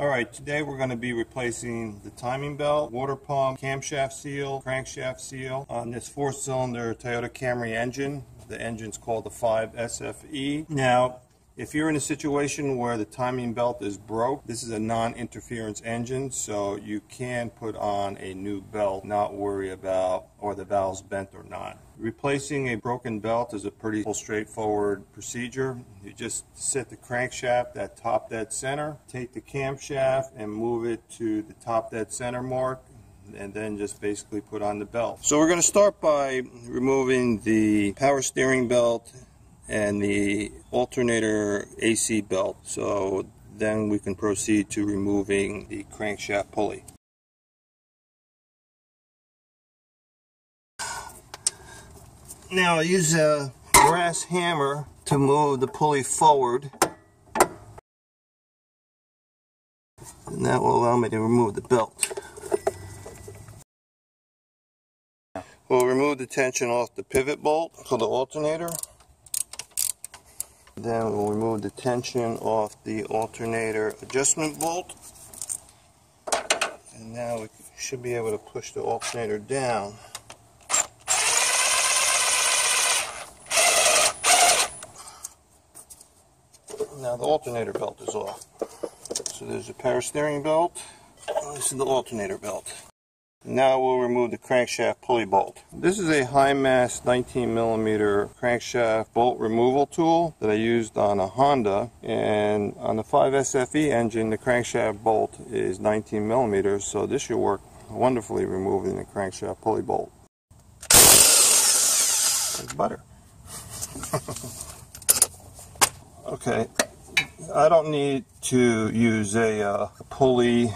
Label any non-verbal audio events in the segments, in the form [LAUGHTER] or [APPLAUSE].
Alright, today we're going to be replacing the timing belt, water pump, camshaft seal, crankshaft seal on this four-cylinder Toyota Camry engine. The engine's called the 5SFE. Now, if you're in a situation where the timing belt is broke, this is a non-interference engine, so you can put on a new belt, not worry about or the valve's bent or not. Replacing a broken belt is a pretty straightforward procedure. You just set the crankshaft at top dead center, take the camshaft and move it to the top dead center mark, and then just basically put on the belt. So we're going to start by removing the power steering belt and the alternator AC belt. So then we can proceed to removing the crankshaft pulley. Now I use a brass hammer to move the pulley forward. And that will allow me to remove the belt. We'll remove the tension off the pivot bolt for the alternator. Then we'll remove the tension off the alternator adjustment bolt. And now we should be able to push the alternator down. Now the alternator belt is off. So there's a power steering belt. This is the alternator belt. Now we'll remove the crankshaft pulley bolt. This is a high mass 19 millimeter crankshaft bolt removal tool that I used on a Honda and on the 5SFE engine the crankshaft bolt is 19 millimeters so this should work wonderfully removing the crankshaft pulley bolt. Like butter. [LAUGHS] okay, I don't need to use a, uh, a pulley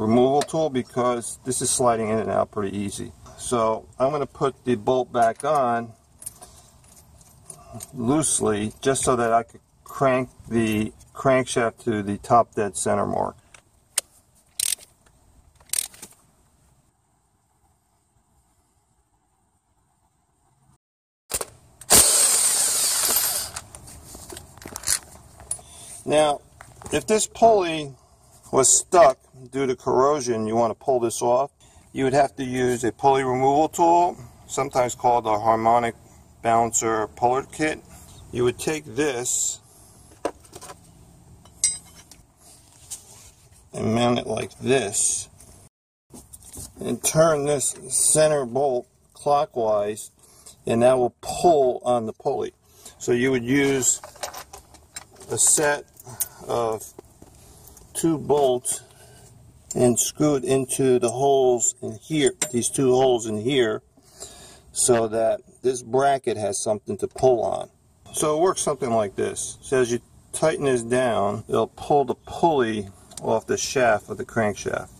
removal tool because this is sliding in and out pretty easy. So I'm going to put the bolt back on loosely just so that I could crank the crankshaft to the top dead center mark. Now, if this pulley was stuck due to corrosion, you want to pull this off, you would have to use a pulley removal tool, sometimes called a harmonic balancer puller kit. You would take this and mount it like this and turn this center bolt clockwise and that will pull on the pulley. So you would use a set of two bolts and screw it into the holes in here, these two holes in here, so that this bracket has something to pull on. So it works something like this. So as you tighten this down, it'll pull the pulley off the shaft of the crankshaft.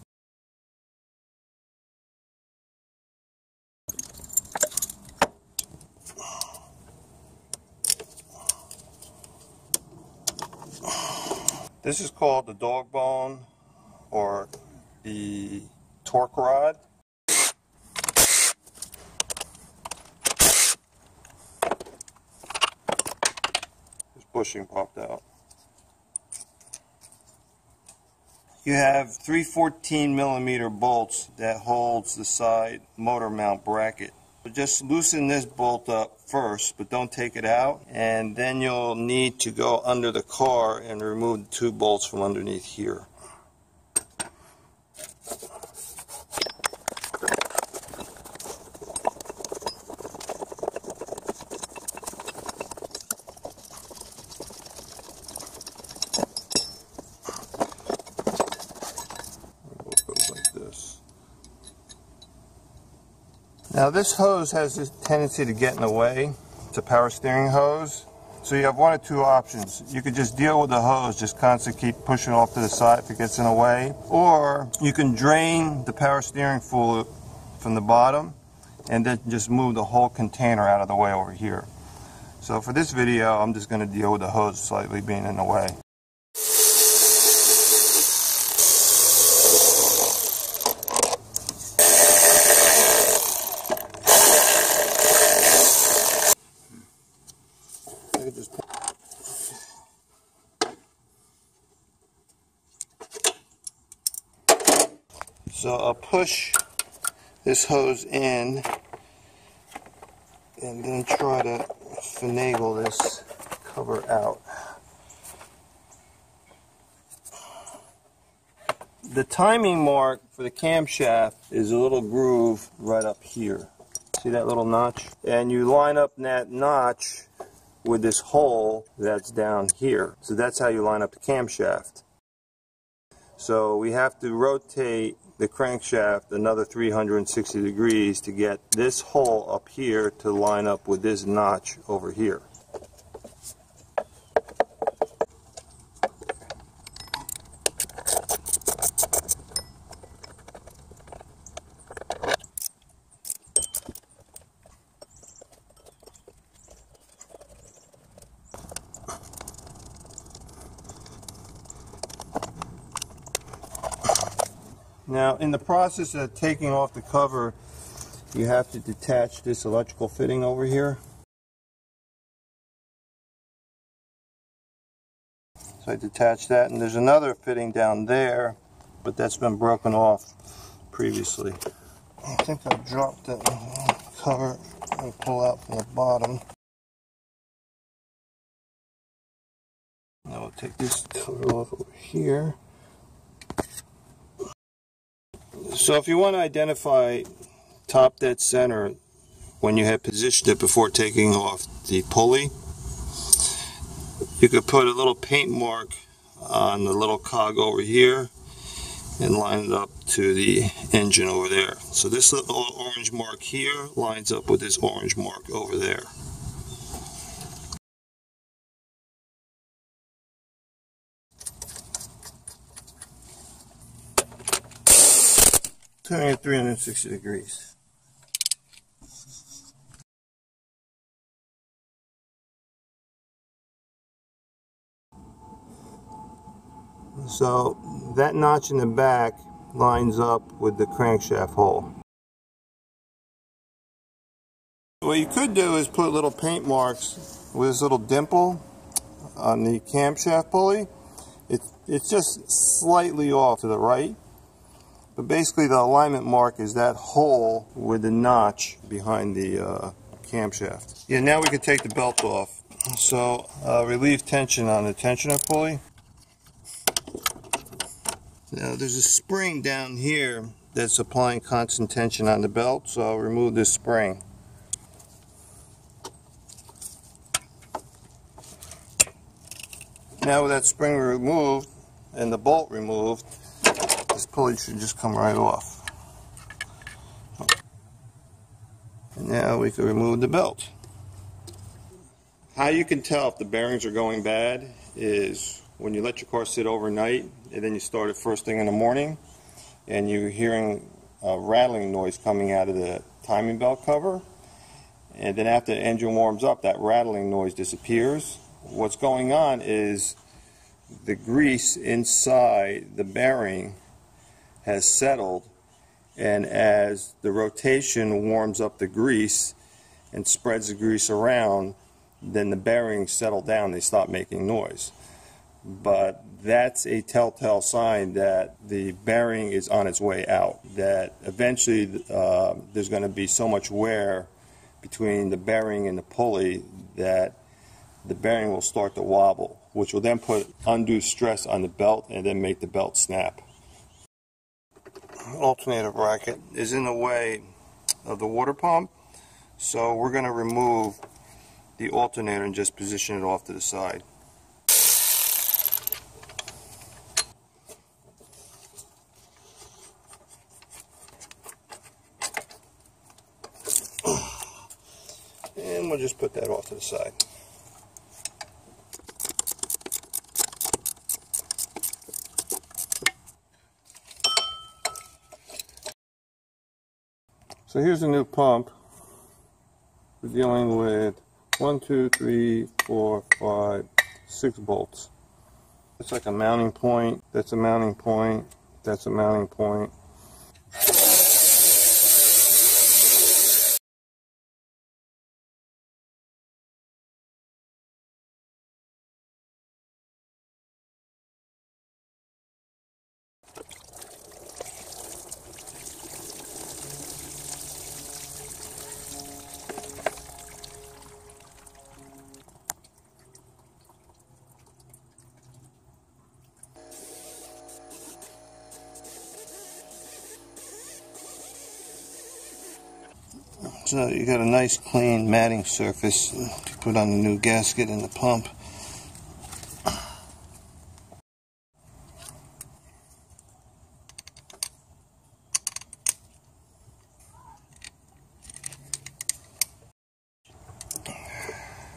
This is called the dog bone or the torque rod. This bushing popped out. You have three 14 millimeter bolts that holds the side motor mount bracket. Just loosen this bolt up first, but don't take it out. And then you'll need to go under the car and remove the two bolts from underneath here. Now this hose has this tendency to get in the way. It's a power steering hose. So you have one or two options. You could just deal with the hose, just constantly keep pushing off to the side if it gets in the way. Or you can drain the power steering fluid from the bottom and then just move the whole container out of the way over here. So for this video, I'm just going to deal with the hose slightly being in the way. So I'll push this hose in and then try to finagle this cover out. The timing mark for the camshaft is a little groove right up here. See that little notch? And you line up that notch with this hole that's down here. So that's how you line up the camshaft. So we have to rotate the crankshaft another 360 degrees to get this hole up here to line up with this notch over here. Now, in the process of taking off the cover, you have to detach this electrical fitting over here. So I detach that, and there's another fitting down there, but that's been broken off previously. I think I dropped that cover and pull out from the bottom. Now we'll take this cover off over here. So if you want to identify top dead center when you have positioned it before taking off the pulley, you could put a little paint mark on the little cog over here and line it up to the engine over there. So this little orange mark here lines up with this orange mark over there. Turning at 360 degrees. So that notch in the back lines up with the crankshaft hole. What you could do is put little paint marks with this little dimple on the camshaft pulley. It's, it's just slightly off to the right. But basically the alignment mark is that hole with the notch behind the uh, camshaft. Yeah, now we can take the belt off. So uh, relieve tension on the tensioner pulley. Now there's a spring down here that's applying constant tension on the belt, so I'll remove this spring. Now with that spring removed and the bolt removed, this pulley should just come right off. And now we can remove the belt. How you can tell if the bearings are going bad is when you let your car sit overnight and then you start it first thing in the morning and you're hearing a rattling noise coming out of the timing belt cover and then after the engine warms up that rattling noise disappears. What's going on is the grease inside the bearing has settled and as the rotation warms up the grease and spreads the grease around then the bearings settle down they stop making noise. But that's a telltale sign that the bearing is on its way out that eventually uh, there's going to be so much wear between the bearing and the pulley that the bearing will start to wobble which will then put undue stress on the belt and then make the belt snap alternator bracket is in the way of the water pump. So we're going to remove the alternator and just position it off to the side. And we'll just put that off to the side. So here's a new pump. We're dealing with one, two, three, four, five, six bolts. It's like a mounting point, that's a mounting point, that's a mounting point. So you got a nice clean matting surface to put on the new gasket in the pump.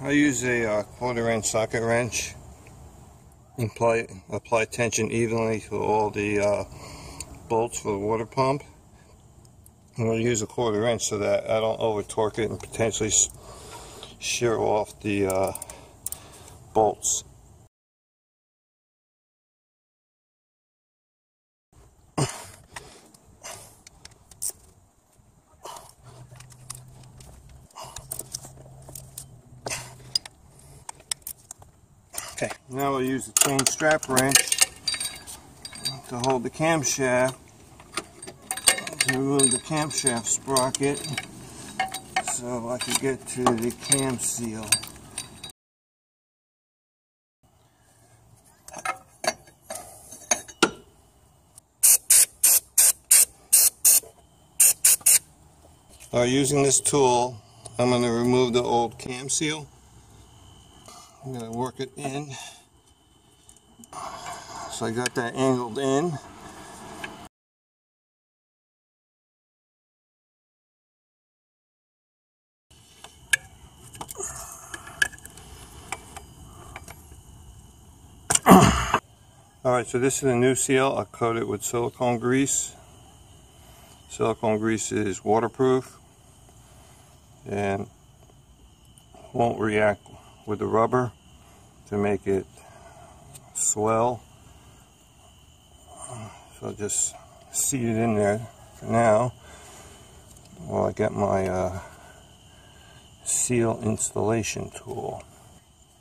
I use a uh, quarter inch socket wrench apply, apply tension evenly to all the uh, bolts for the water pump. I'm going to use a quarter inch so that I don't over torque it and potentially shear off the uh, bolts. Okay, now we'll use the chain strap wrench to hold the camshaft to remove the camshaft sprocket so I can get to the cam seal. By using this tool, I'm going to remove the old cam seal. I'm going to work it in. So I got that angled in. Alright, so this is a new seal. I coat it with silicone grease. Silicone grease is waterproof and won't react with the rubber to make it swell. So I'll just seat it in there for now while I get my uh, seal installation tool.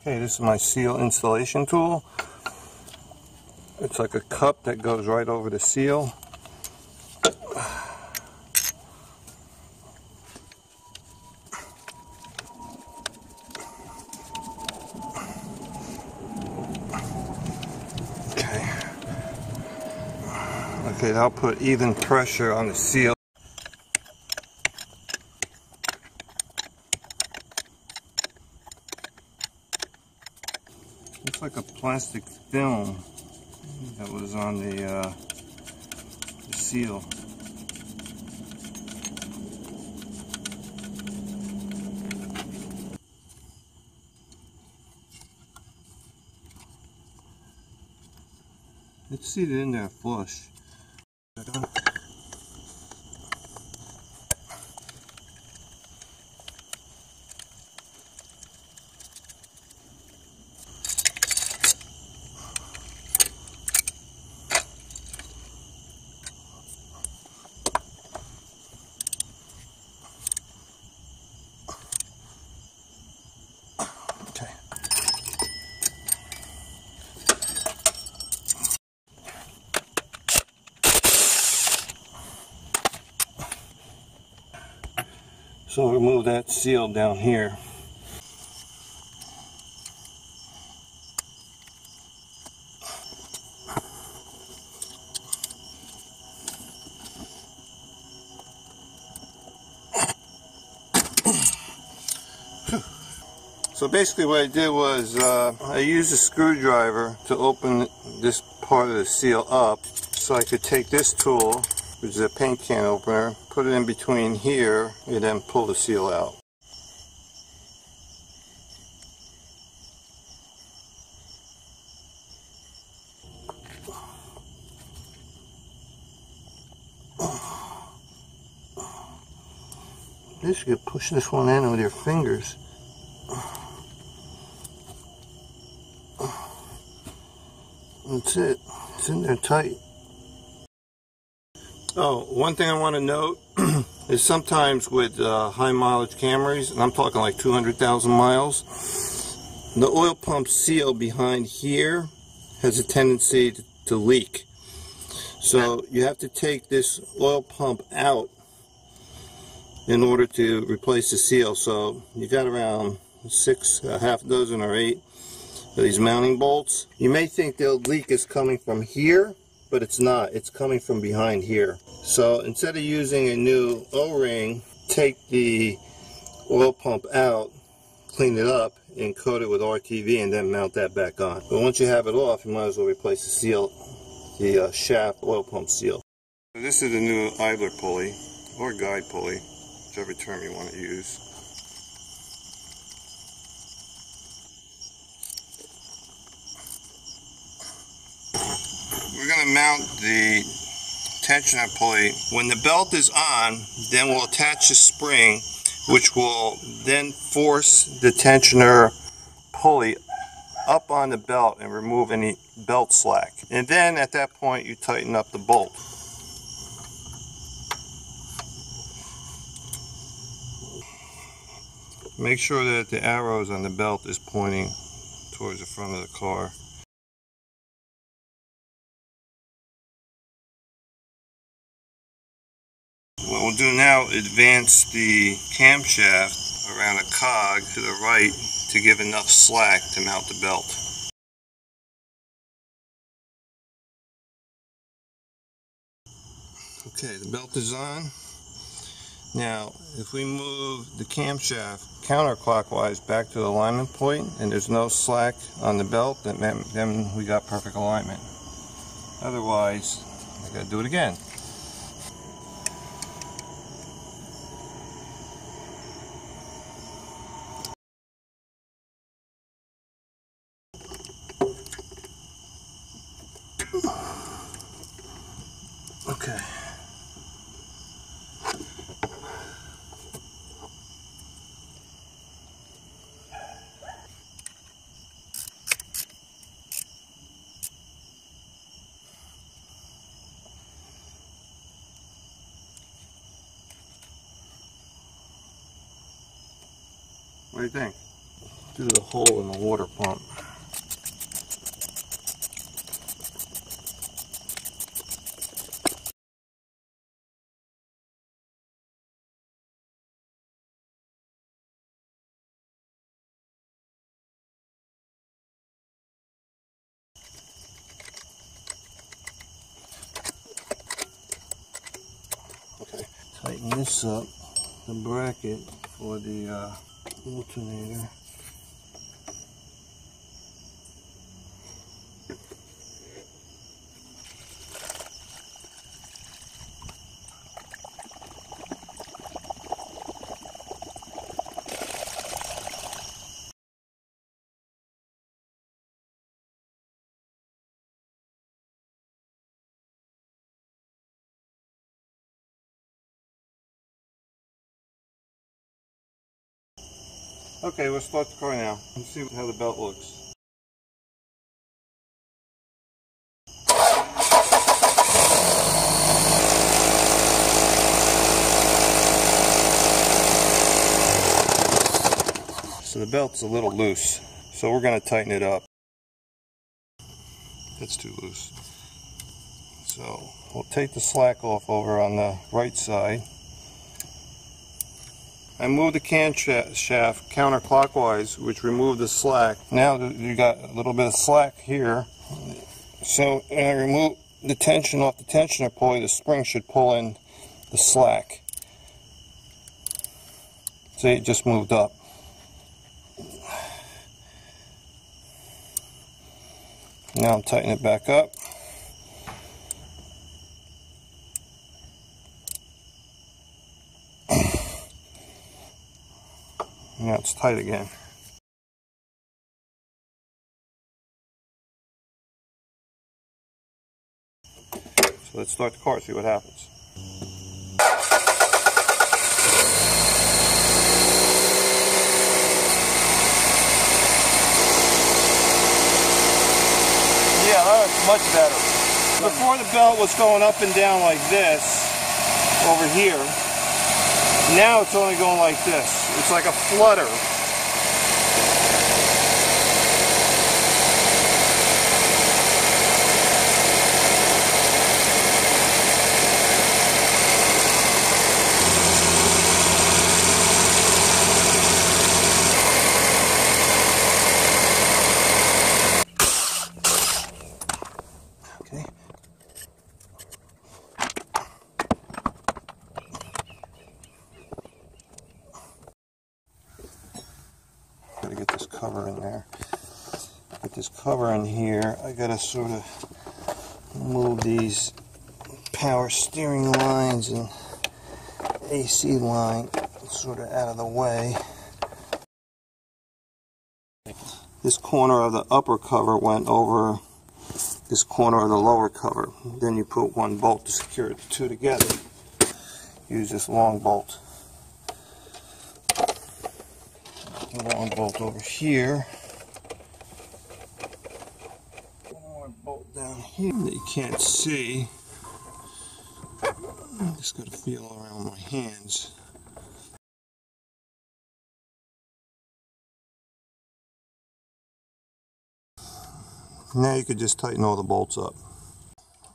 Okay, this is my seal installation tool. It's like a cup that goes right over the seal. Okay, Okay, that'll put even pressure on the seal. Looks like a plastic film that was on the, uh, the seal. Let's see it in there flush. So remove that seal down here. So basically what I did was uh, I used a screwdriver to open this part of the seal up so I could take this tool which is a paint can opener, put it in between here, and then pull the seal out. This you could push this one in with your fingers. That's it. It's in there tight. Oh, one thing I want to note [CLEARS THROAT] is sometimes with uh, high mileage Camrys, and I'm talking like 200,000 miles, the oil pump seal behind here has a tendency to, leak. So you have to take this oil pump out in order to replace the seal. So you got around six, a half dozen or eight of these mounting bolts. You may think the leak is coming from here but it's not. It's coming from behind here. So instead of using a new O-ring take the oil pump out, clean it up, and coat it with RTV and then mount that back on. But once you have it off, you might as well replace the seal, the uh, shaft oil pump seal. This is the new idler pulley, or guide pulley, whichever term you want to use. We're to mount the tensioner pulley. When the belt is on, then we'll attach the spring which will then force the tensioner pulley up on the belt and remove any belt slack. And then at that point you tighten up the bolt. Make sure that the arrows on the belt is pointing towards the front of the car. What we'll do now, advance the camshaft around a cog to the right to give enough slack to mount the belt. Okay, the belt is on. Now, if we move the camshaft counterclockwise back to the alignment point and there's no slack on the belt, then, then we got perfect alignment. Otherwise, I gotta do it again. Okay. Do you think? Do the hole in the water pump. Tighten this up, the bracket for the uh, alternator. Okay, we'll start the car now. Let's see how the belt looks. So the belt's a little loose, so we're going to tighten it up. That's too loose. So we'll take the slack off over on the right side. I moved the camshaft counterclockwise, which removed the slack. Now you got a little bit of slack here. So when I remove the tension off the tensioner pulley, the spring should pull in the slack. See, it just moved up. Now I'm tightening it back up. Now it's tight again. So let's start the car, see what happens. Yeah, that was much better. Before the belt was going up and down like this, over here, now it's only going like this. It's like a flutter. Okay. This cover in here, I gotta sort of move these power steering lines and AC line sort of out of the way. This corner of the upper cover went over this corner of the lower cover. Then you put one bolt to secure the two together. Use this long bolt. Long bolt over here. One bolt down here that you can't see. I just got to feel around my hands. Now you could just tighten all the bolts up.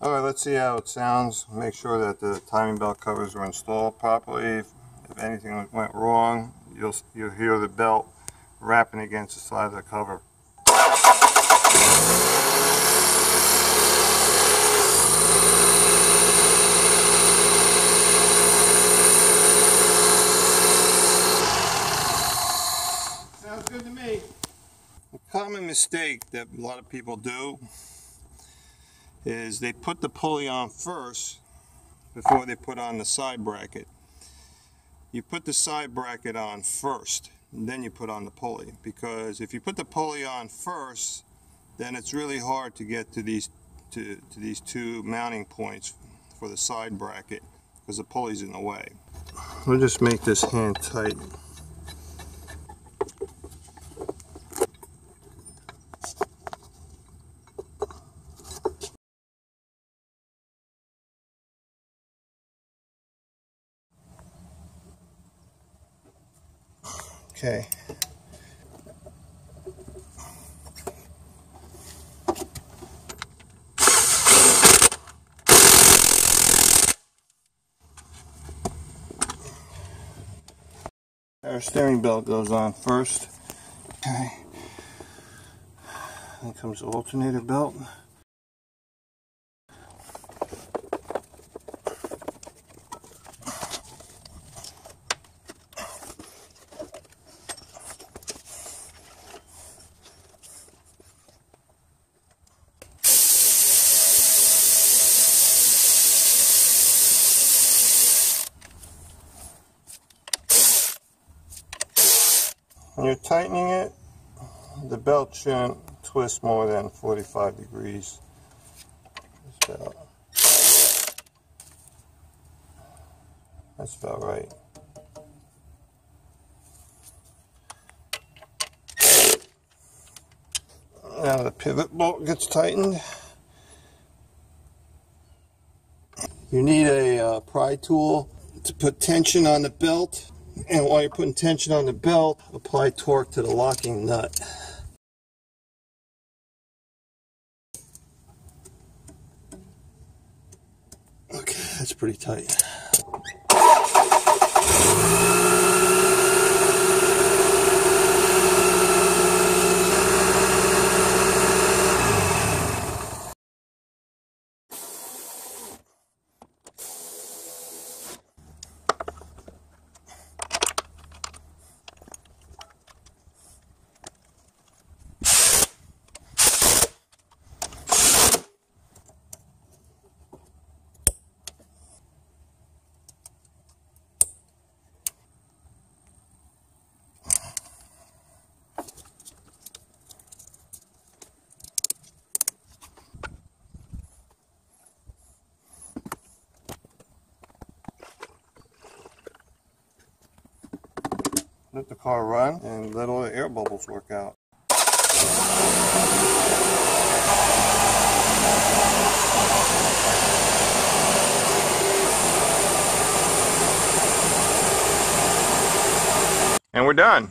Alright, let's see how it sounds. Make sure that the timing belt covers are installed properly. If, if anything went wrong, you'll, you'll hear the belt rapping against the side of the cover. Sounds good to me. A common mistake that a lot of people do is they put the pulley on first before they put on the side bracket. You put the side bracket on first, then you put on the pulley. Because if you put the pulley on first, then it's really hard to get to these to, to these two mounting points for the side bracket because the pulley's in the way. We'll just make this hand tight. Okay. Our steering belt goes on first. Okay. Then comes the alternator belt. When you're tightening it, the belt shouldn't twist more than 45 degrees. That's about right. Now the pivot bolt gets tightened. You need a uh, pry tool to put tension on the belt. And while you're putting tension on the belt, apply torque to the locking nut. That's pretty tight. Let the car run and let all the air bubbles work out. And we're done.